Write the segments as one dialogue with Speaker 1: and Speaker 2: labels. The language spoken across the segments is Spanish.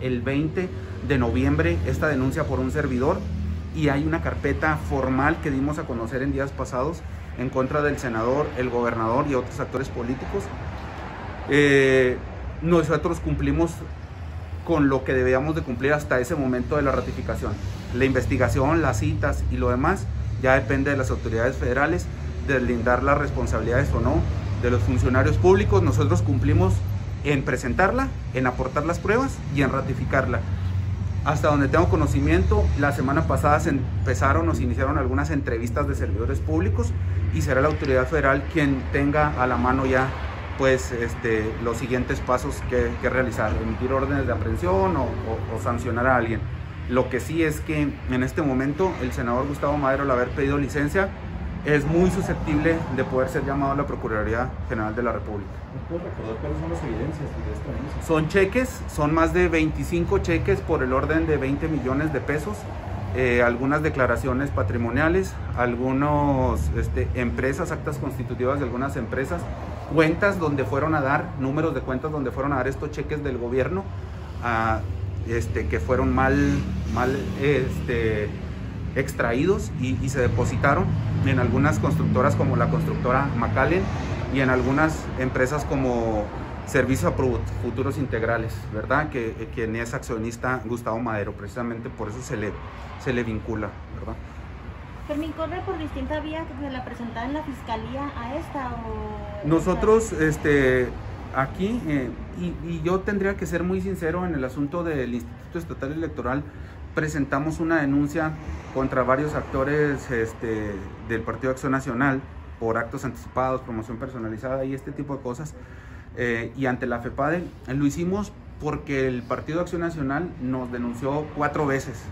Speaker 1: el 20 de noviembre esta denuncia por un servidor y hay una carpeta formal que dimos a conocer en días pasados en contra del senador, el gobernador y otros actores políticos. Eh, nosotros cumplimos con lo que debíamos de cumplir hasta ese momento de la ratificación. La investigación, las citas y lo demás ya depende de las autoridades federales, de lindar las responsabilidades o no de los funcionarios públicos. Nosotros cumplimos en presentarla, en aportar las pruebas y en ratificarla. Hasta donde tengo conocimiento, la semana pasada se empezaron o se iniciaron algunas entrevistas de servidores públicos y será la autoridad federal quien tenga a la mano ya pues este, los siguientes pasos que, que realizar, emitir órdenes de aprehensión o, o, sancionar a alguien. Lo que sí es que en este momento el senador Gustavo Madero, al haber pedido licencia, es muy susceptible de poder ser llamado a la Procuraduría General de la República.
Speaker 2: ¿Puedo recordar cuáles son las evidencias de esta denuncia?
Speaker 1: Son cheques, son más de 25 cheques por el orden de 20 millones de pesos, eh, algunas declaraciones patrimoniales, algunas este, empresas, actas constitutivas de algunas empresas, cuentas donde fueron a dar, números de cuentas donde fueron a dar estos cheques del gobierno, a, este, que fueron mal, mal este, extraídos y, y, se depositaron en algunas constructoras como la constructora Macallen y en algunas empresas como Servicio a Futuros Integrales, ¿verdad? Que, que quien es accionista Gustavo Madero, precisamente por eso se le, se le vincula, ¿verdad?
Speaker 3: Fermín, ¿corre por distinta vía que se la presentaba en la fiscalía a esta o...?
Speaker 1: Nosotros, este, aquí, eh, y, y yo tendría que ser muy sincero en el asunto del Instituto Estatal Electoral, presentamos una denuncia contra varios actores este, del Partido Acción Nacional por actos anticipados, promoción personalizada y este tipo de cosas. Eh, y ante la FEPADE lo hicimos porque el Partido Acción Nacional nos denunció cuatro veces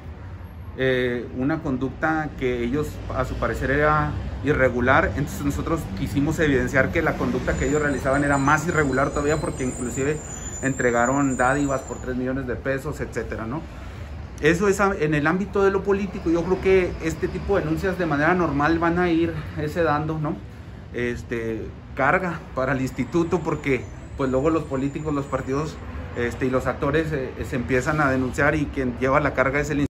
Speaker 1: eh, una conducta que ellos a su parecer era irregular, entonces nosotros quisimos evidenciar que la conducta que ellos realizaban era más irregular todavía porque inclusive entregaron dádivas por 3 millones de pesos, etcétera, ¿no? Eso es en el ámbito de lo político. Yo creo que este tipo de denuncias de manera normal van a ir ese dando, ¿no? Este, carga para el instituto porque pues luego los políticos, los partidos este, y los actores eh, se empiezan a denunciar y quien lleva la carga es el